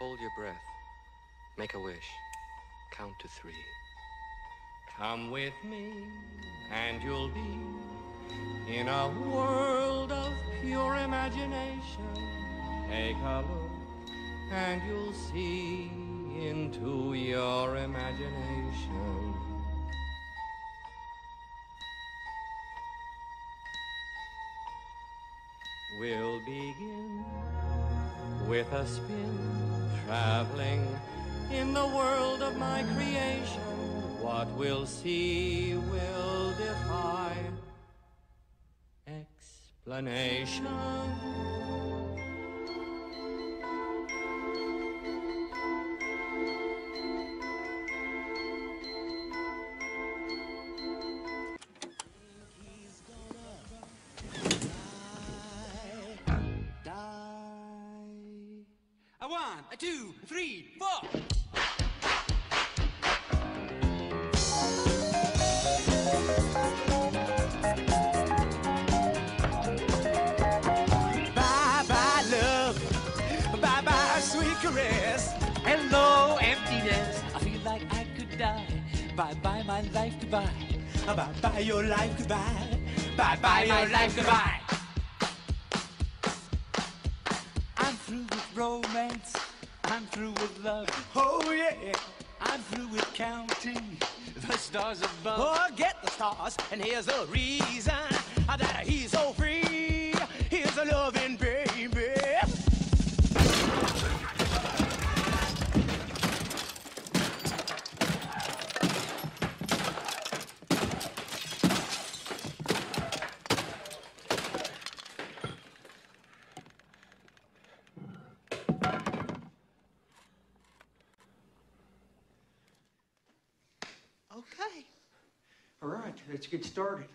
Hold your breath. Make a wish. Count to three. Come with me, and you'll be in a world of pure imagination. Take a look, and you'll see into your imagination. We'll begin with a spin, traveling in the world of my creation. What we'll see will defy explanation. Two, three, four. Bye bye love, bye bye sweet caress. Hello emptiness. I feel like I could die. Bye bye my life goodbye. Bye bye your life goodbye. Bye bye your life goodbye. I'm through with romance. I'm through with love. Oh yeah. I'm through with counting the stars above. Oh, Forget the stars, and here's the reason that he's so free. Here's a loving baby. Okay. All right, let's get started.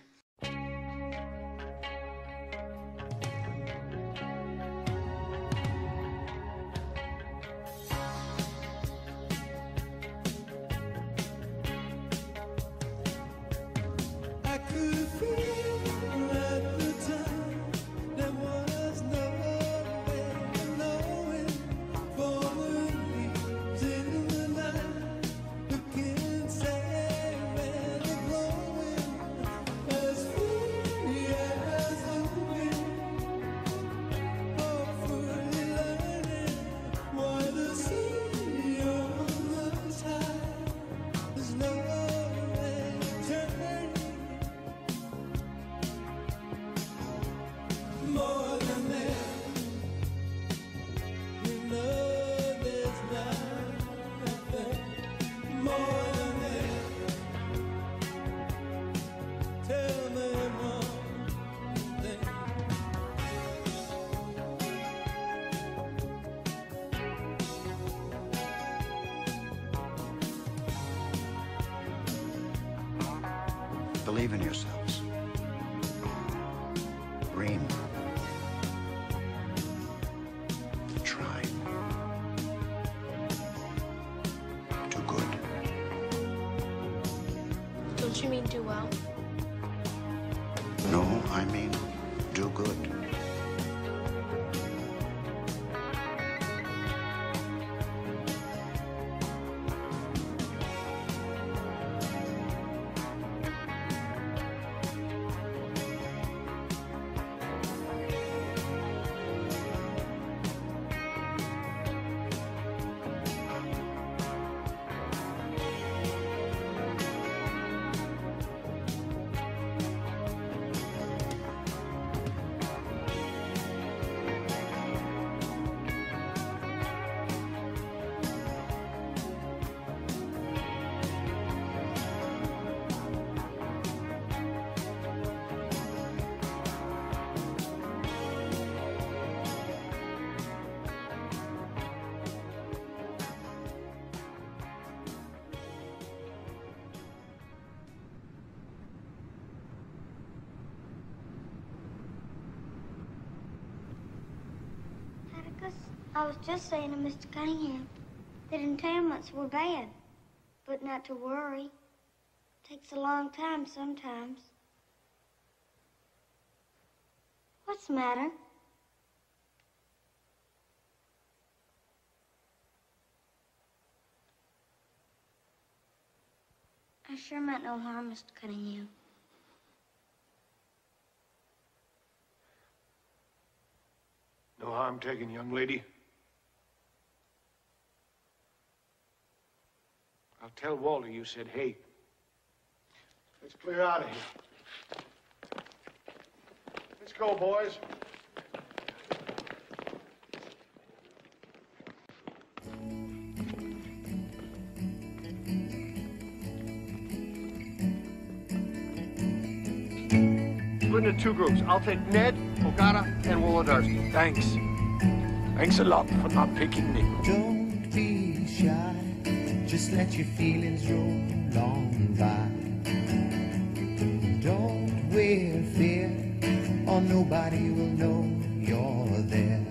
I could feel Believe in yourselves. Dream. Try. Do good. Don't you mean do well? No, I mean do good. I was just saying to Mr. Cunningham that entailments were bad, but not to worry. It takes a long time sometimes. What's the matter? I sure meant no harm, Mr. Cunningham. No harm taken, young lady. I'll tell Walter you said hey. Let's clear out of here. Let's go, boys. Split into two groups. I'll take Ned, Ogata, and Wolodarski. Thanks. Thanks a lot for not picking me. Don't be shy, just let your feelings roll on by. Don't wear fear, or nobody will know you're there.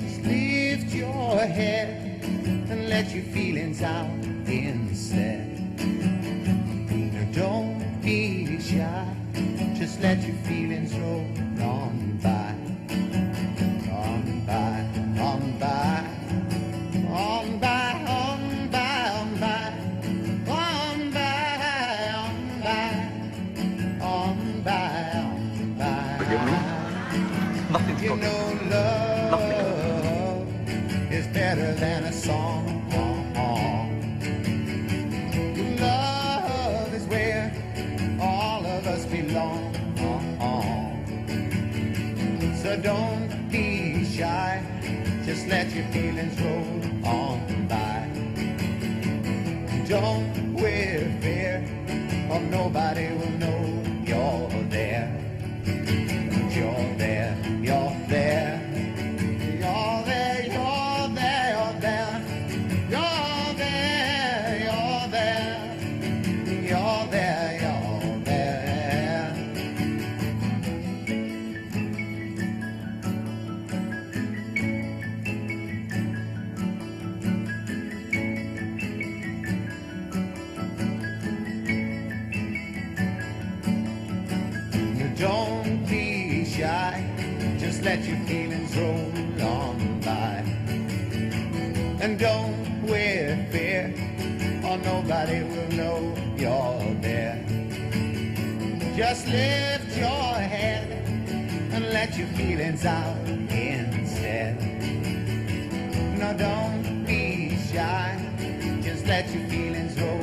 Just lift your head and let your feelings out instead. Now don't be shy, just let your feelings roll on by. On by, on by, on by, on by, on by, on by, on by, on by, on by. Forgive me? Nothing's You know love is better than a song. Don't be shy, just let your feelings roll on by. Don't wear fear, or nobody will Let your feelings roll on by. And don't wear fear, or nobody will know you're there. Just lift your head and let your feelings out instead. No, don't be shy, just let your feelings roll.